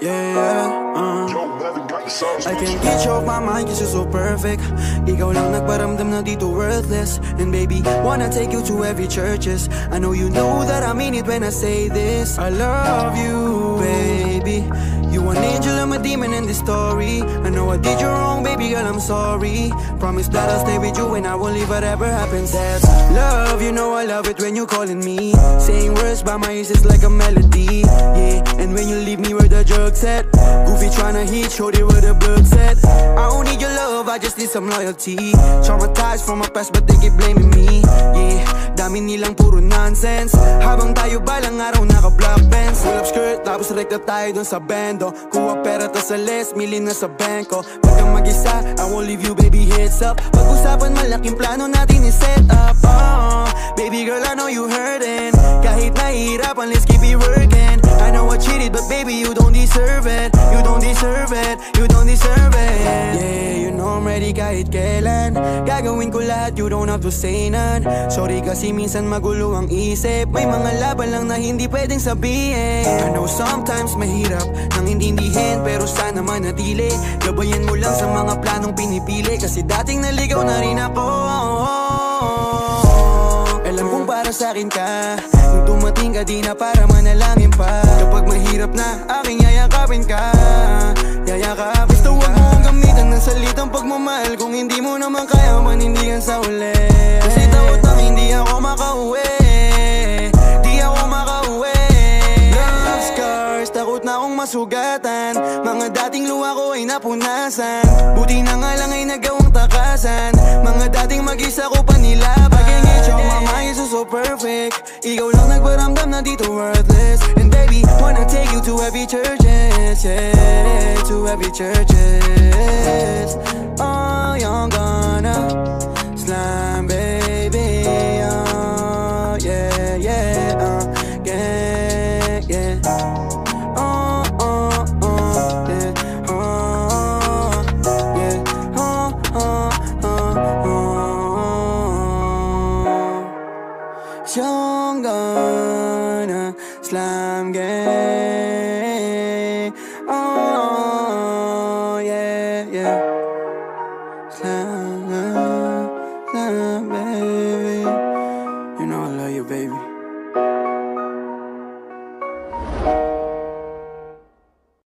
Yeah, uh. I can't get you. off my mind cause you're so perfect. Ikaw lang nagparamdam na dito worthless. And baby, wanna take you to every churches. I know you know that I mean it when I say this. I love you, baby. You an angel, I'm a demon in this story. I know I did you wrong, baby girl, I'm sorry. Promise that I'll stay with you and I won't leave whatever happens. That's love, you know I love it when you're calling me. Saying words by my ears is like a melody. Yeah, at Goofy tryna hit, shorty where the blood's at I don't need your love, I just need some loyalty. Traumatized from my past but they keep blaming me. Yeah, dami nilang puro nonsense. Habang tayo balang araw naka-black benz. Full up skirt, tapos rekta tayo dun sa bando. Kuha pera tas alis, mili na sa banko. Kang mag-isa, I won't leave you baby heads up. Pag-usapan malaking plano natin i-set up. Oh, Baby girl, I know you hurting Kahit nahihirapan, let's keep it working I cheated, but baby, you don't deserve it. You don't deserve it, you don't deserve it. Yeah, you know I'm ready kahit kailan. Gagawin ko lahat, you don't have to say none. Sorry kasi minsan magulo ang isip. May mga laban lang na hindi pwedeng sabihin. I know sometimes mahirap nang intindihin Pero sana manatili. Gabayan mo lang sa mga planong pinipili Kasi dating naligaw na rin ako. Alam kong para sa akin ka. Nung dumating ka di na para manalangin pa Mahirap na aking yayakapin ka. Yayakapin Basta huwag mo gamitan ng salitang pagmamahal. Kung hindi mo naman kaya manindigan sa uli. Kasi tawat nang hindi ako makauwi. Di ako makauwi. Love scars, takot na akong masugatan. Mga dating luha ko ay napunasan. Buti na nga perfect Ikaw lang nagparamdam na dito worthless. And baby, wanna take you to every churches Yeah, to every churches Oh, you're gonna slime, baby Oh, yeah, yeah, uh, yeah, yeah You're gonna slam game. Oh, yeah, yeah. Slam, slam,